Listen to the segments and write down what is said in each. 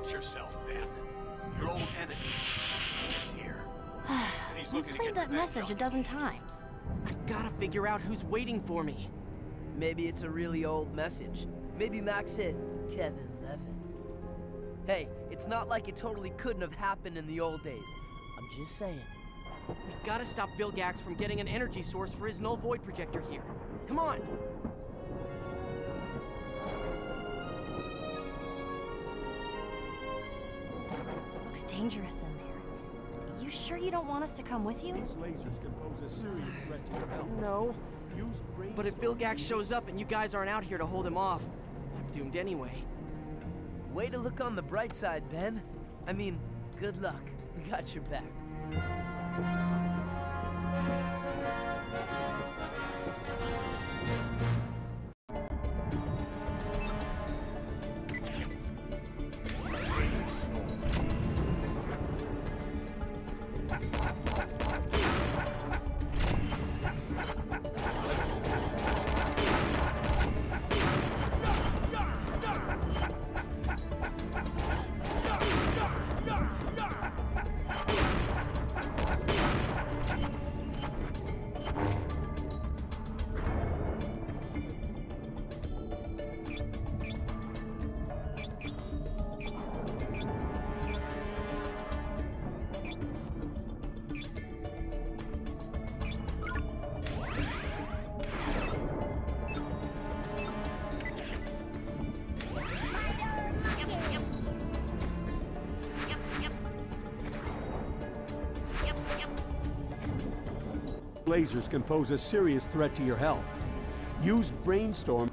Watch yourself, Ben. Your old enemy is here. and he's You've to played get that message a dozen times. I've gotta figure out who's waiting for me. Maybe it's a really old message. Maybe Max said, Kevin Levin. Hey, it's not like it totally couldn't have happened in the old days. I'm just saying. We've gotta stop Vilgax from getting an energy source for his null void projector here. Come on! Looks dangerous in there. You sure you don't want us to come with you? These lasers can pose a serious threat to your health. No. But if Vilgax shows up and you guys aren't out here to hold him off, I'm doomed anyway. Way to look on the bright side, Ben. I mean, good luck. We got your back. Lasers can pose a serious threat to your health. Use brainstorm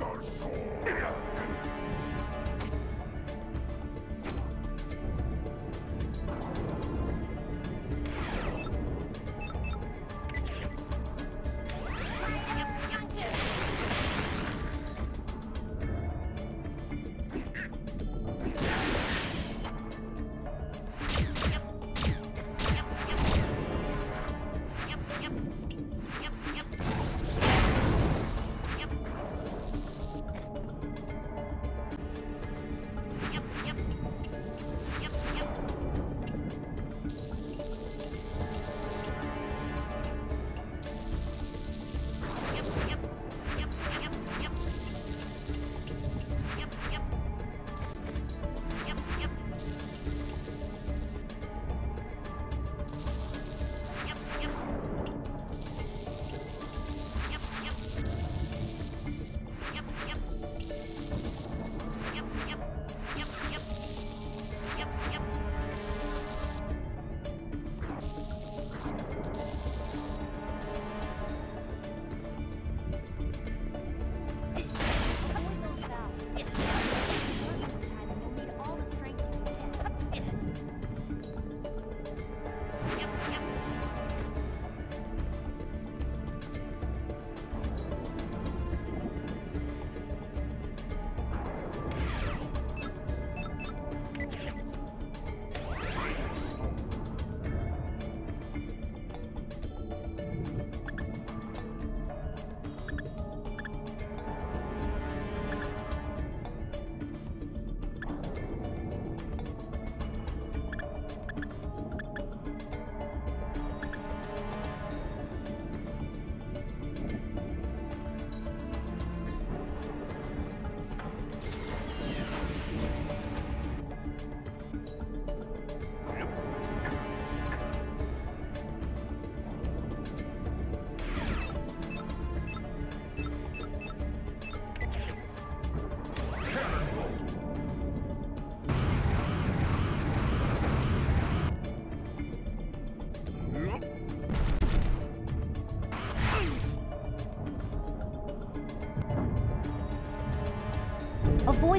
Nightfall.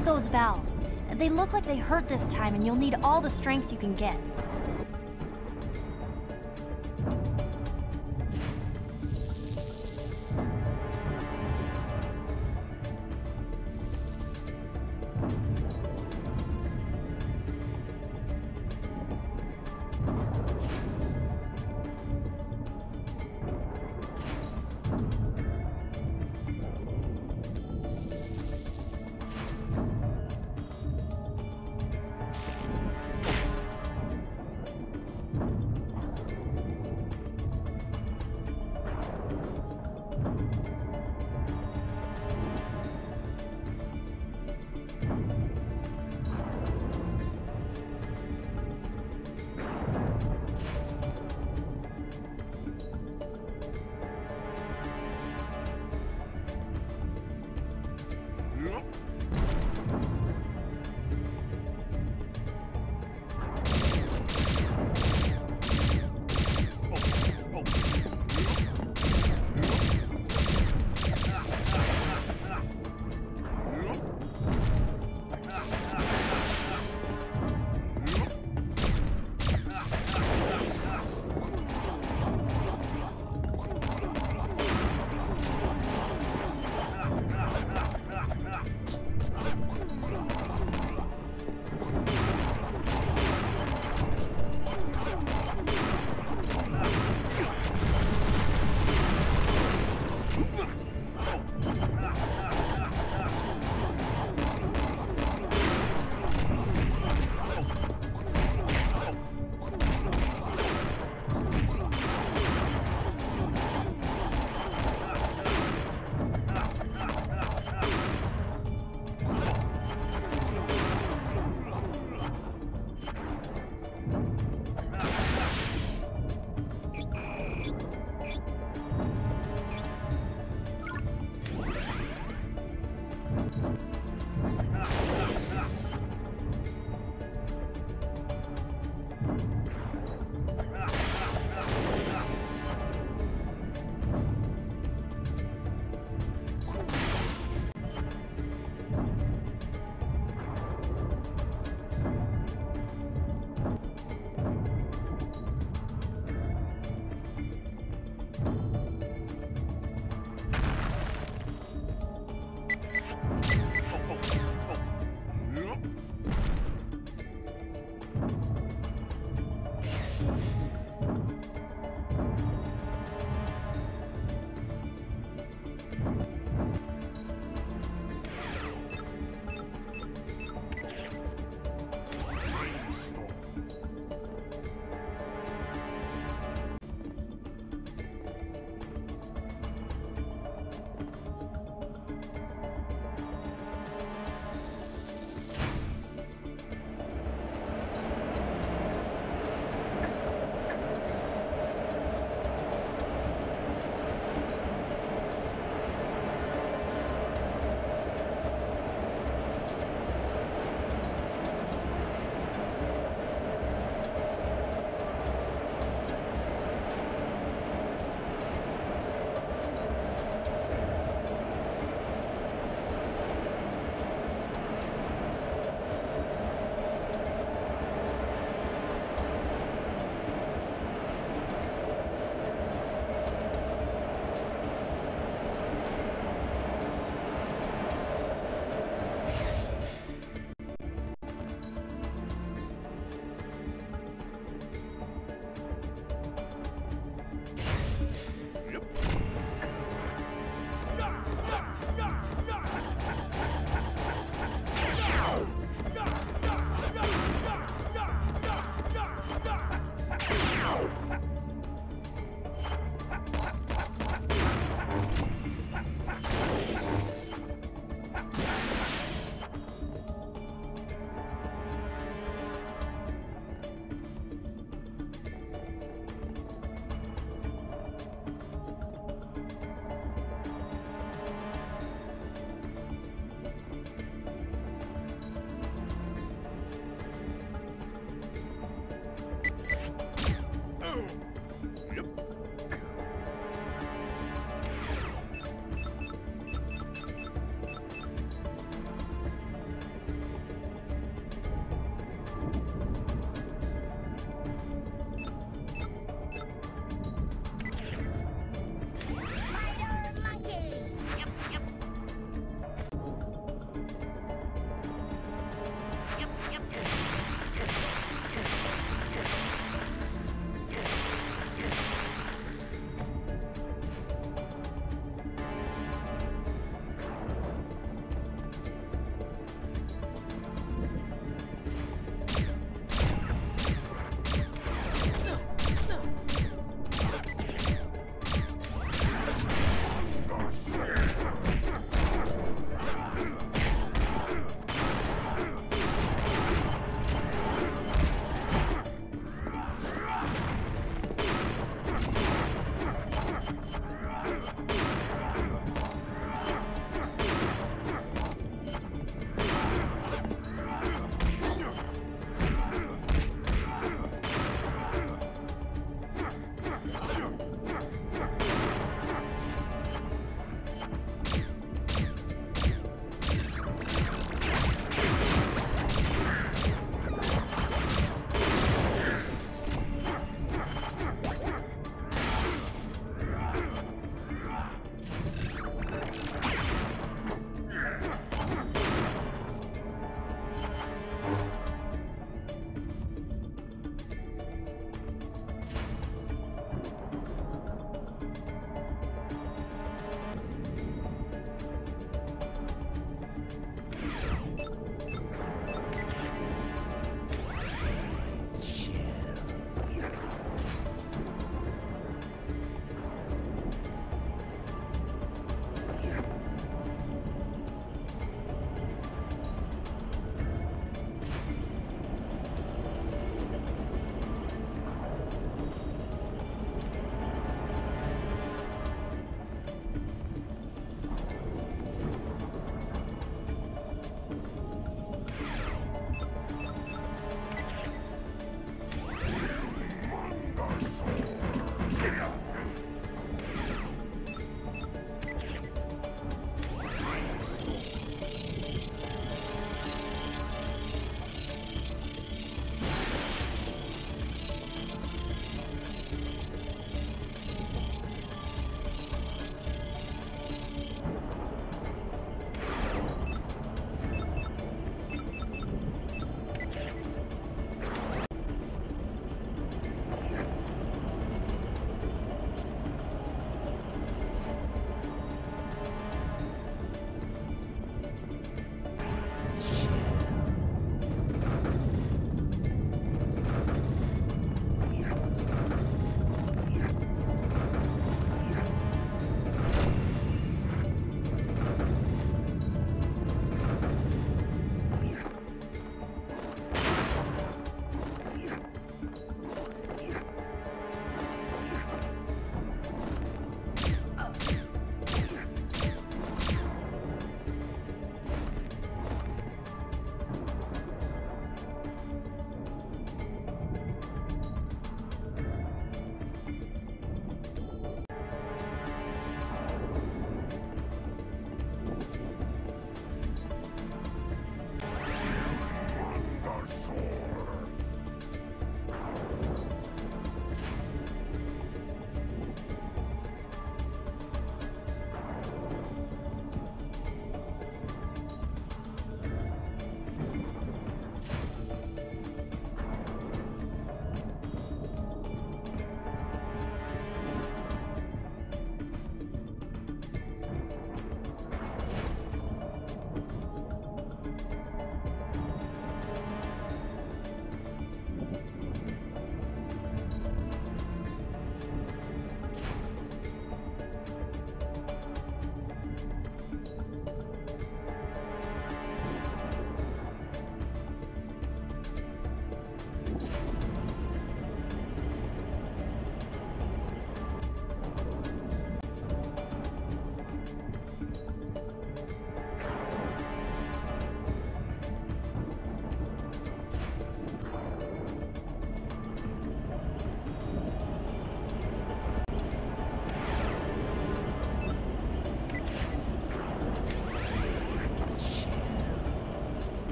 Avoid those valves. They look like they hurt this time, and you'll need all the strength you can get.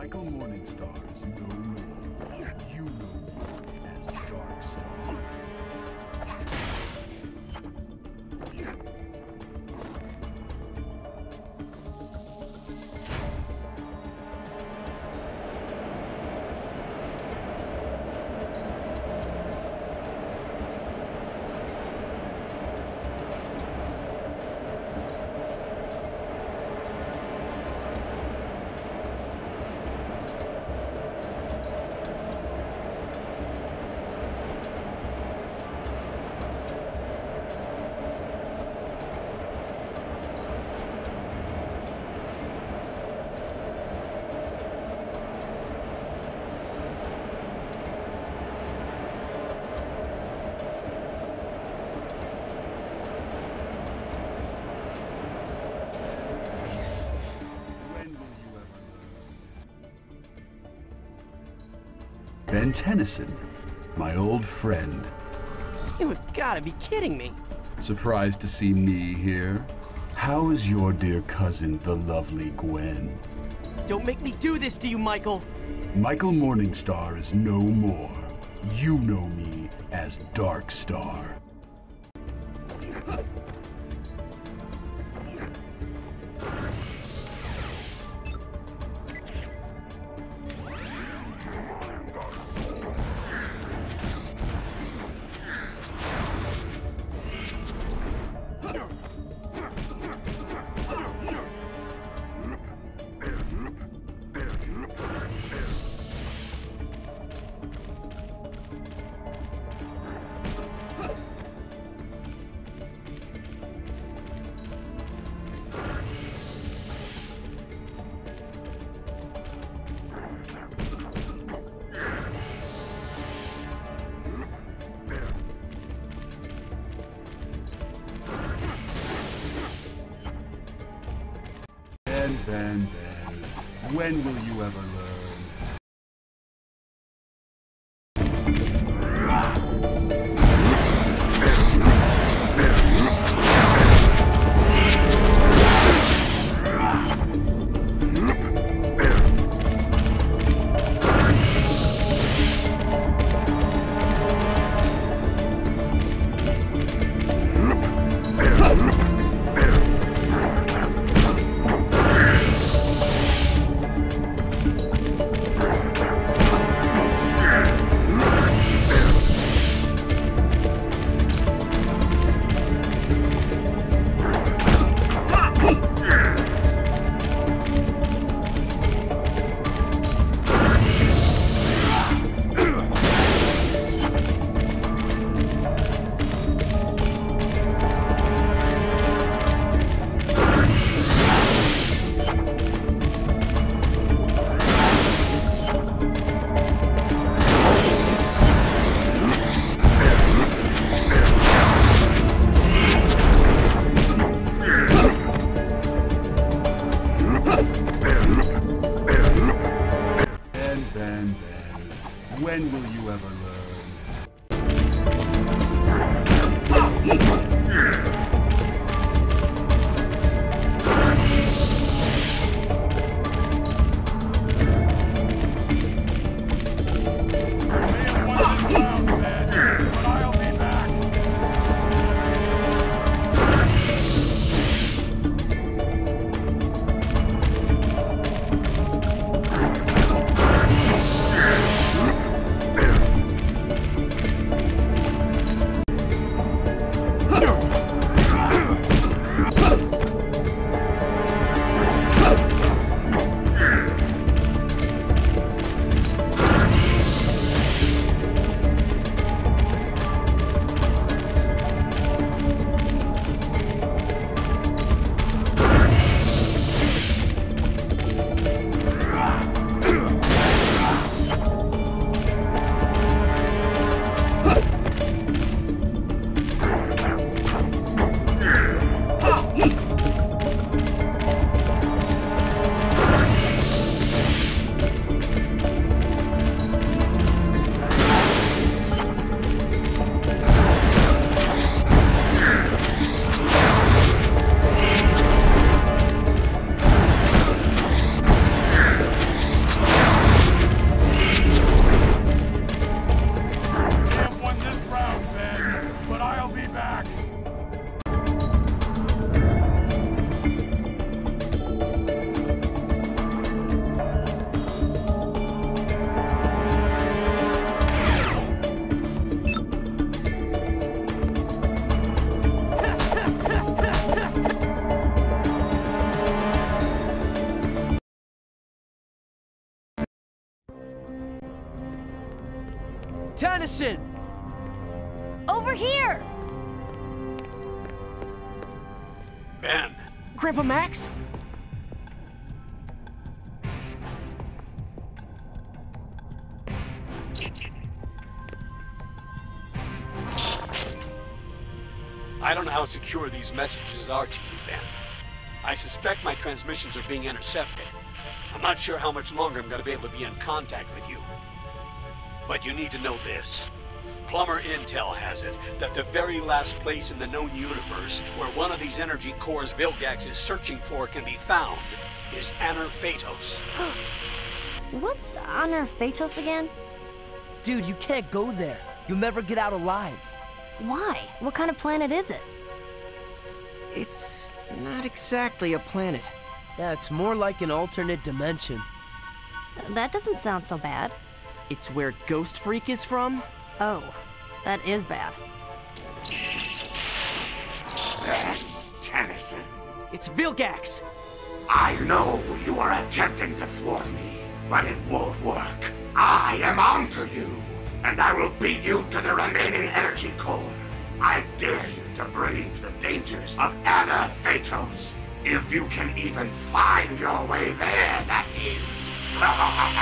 Michael Morningstar is Ben Tennyson, my old friend. You have gotta be kidding me! Surprised to see me here? How is your dear cousin, the lovely Gwen? Don't make me do this to you, Michael! Michael Morningstar is no more. You know me as Darkstar. Ben, uh, when will you ever Tennyson! Over here! Ben, Grandpa Max? I don't know how secure these messages are to you, Ben. I suspect my transmissions are being intercepted. I'm not sure how much longer I'm going to be able to be in contact with you. But you need to know this. Plumber Intel has it that the very last place in the known universe where one of these energy cores Vilgax is searching for can be found is Anur Phaetos. What's Anur Phaetos again? Dude, you can't go there. You'll never get out alive. Why? What kind of planet is it? It's not exactly a planet. Yeah, it's more like an alternate dimension. That doesn't sound so bad. It's where Ghostfreak is from? Oh, that is bad. Tennyson, It's Vilgax! I know you are attempting to thwart me, but it won't work. I am onto you, and I will beat you to the remaining energy core. I dare you to brave the dangers of Anur Phaetos. If you can even find your way there, that is. ハハハハ